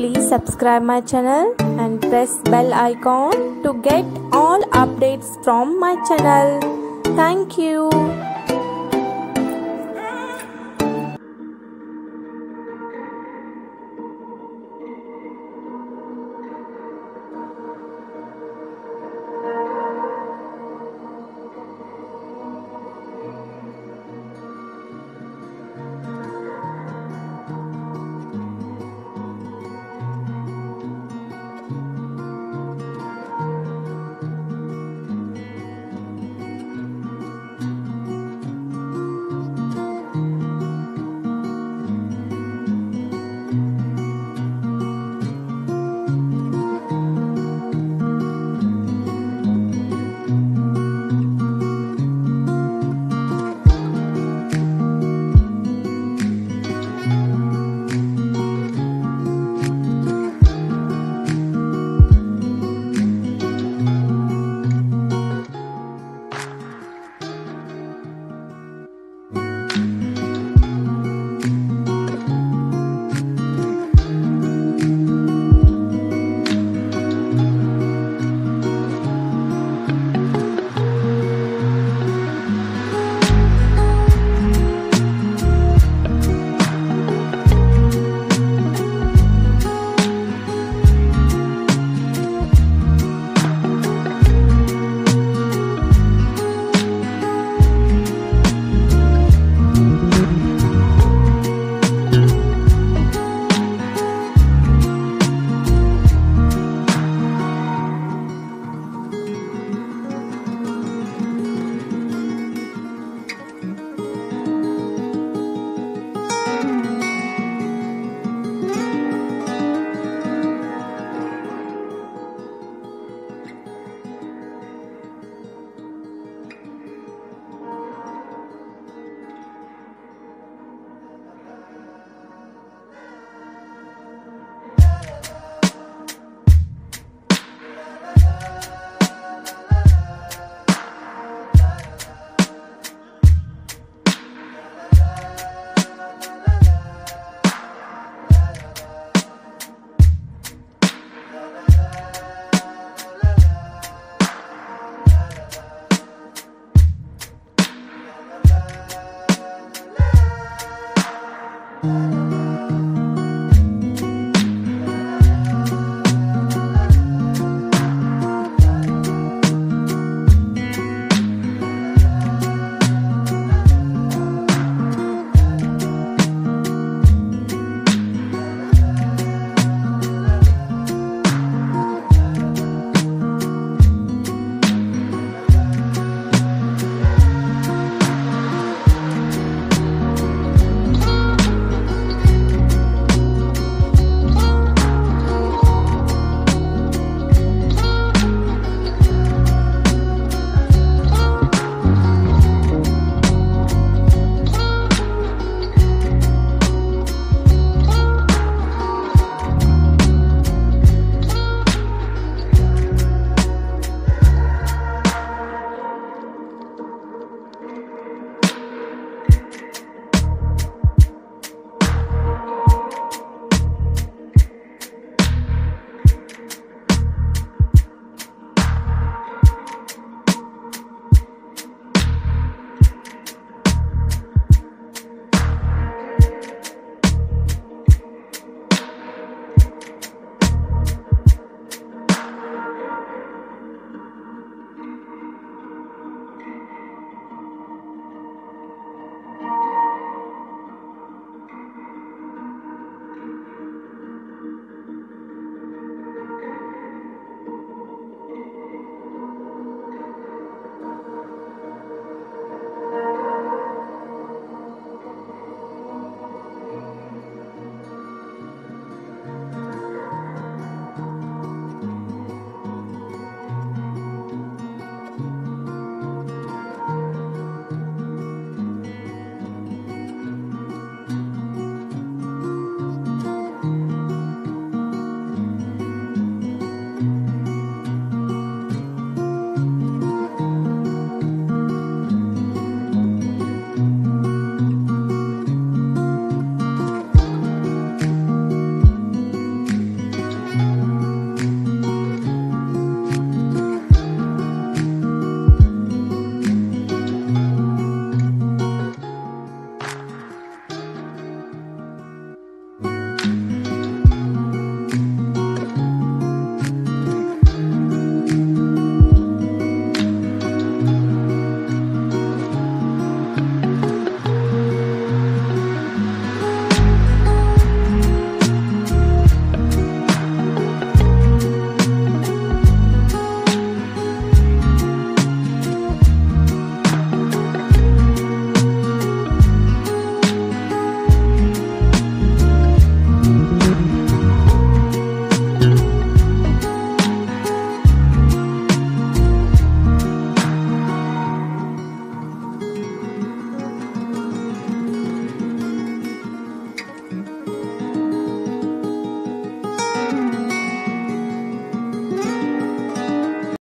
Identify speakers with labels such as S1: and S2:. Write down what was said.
S1: Please subscribe my channel and press bell icon to get all updates from my channel. Thank you.